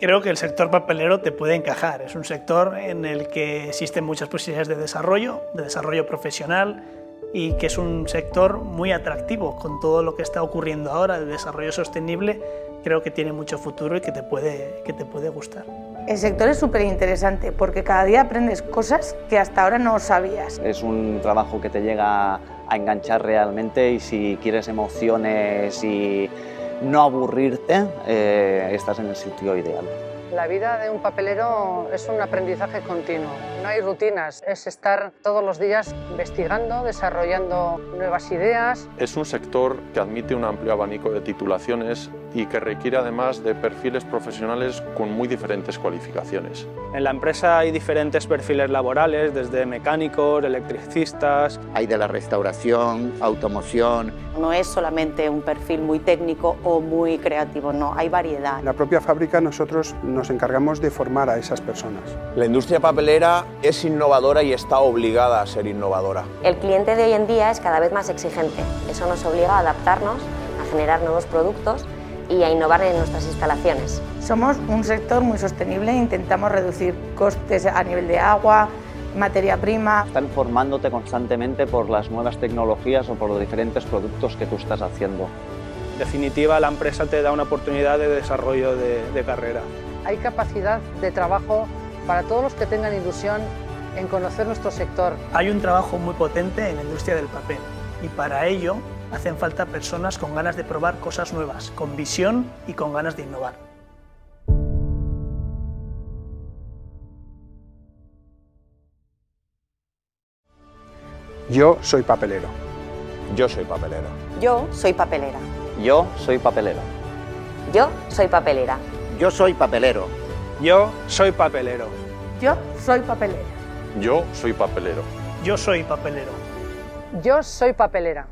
Creo que el sector papelero te puede encajar. Es un sector en el que existen muchas posibilidades de desarrollo, de desarrollo profesional y que es un sector muy atractivo con todo lo que está ocurriendo ahora de desarrollo sostenible. Creo que tiene mucho futuro y que te puede, que te puede gustar. El sector es súper interesante porque cada día aprendes cosas que hasta ahora no sabías. Es un trabajo que te llega a enganchar realmente y si quieres emociones y no aburrirte, eh, estás en el sitio ideal. La vida de un papelero es un aprendizaje continuo. No hay rutinas, es estar todos los días investigando, desarrollando nuevas ideas. Es un sector que admite un amplio abanico de titulaciones y que requiere además de perfiles profesionales con muy diferentes cualificaciones. En la empresa hay diferentes perfiles laborales, desde mecánicos, electricistas... Hay de la restauración, automoción... No es solamente un perfil muy técnico o muy creativo, no, hay variedad. En la propia fábrica nosotros nos encargamos de formar a esas personas. La industria papelera es innovadora y está obligada a ser innovadora. El cliente de hoy en día es cada vez más exigente. Eso nos obliga a adaptarnos, a generar nuevos productos y a innovar en nuestras instalaciones. Somos un sector muy sostenible e intentamos reducir costes a nivel de agua, materia prima. Están formándote constantemente por las nuevas tecnologías o por los diferentes productos que tú estás haciendo. En definitiva, la empresa te da una oportunidad de desarrollo de, de carrera. Hay capacidad de trabajo para todos los que tengan ilusión en conocer nuestro sector. Hay un trabajo muy potente en la industria del papel y para ello hacen falta personas con ganas de probar cosas nuevas, con visión y con ganas de innovar. Yo soy papelero. Yo soy papelero. Yo soy papelera. Yo soy papelero. Yo soy papelera. Yo soy papelero. Yo soy papelero. Yo soy papelera. Yo soy papelero. Yo soy papelero. Yo soy papelera.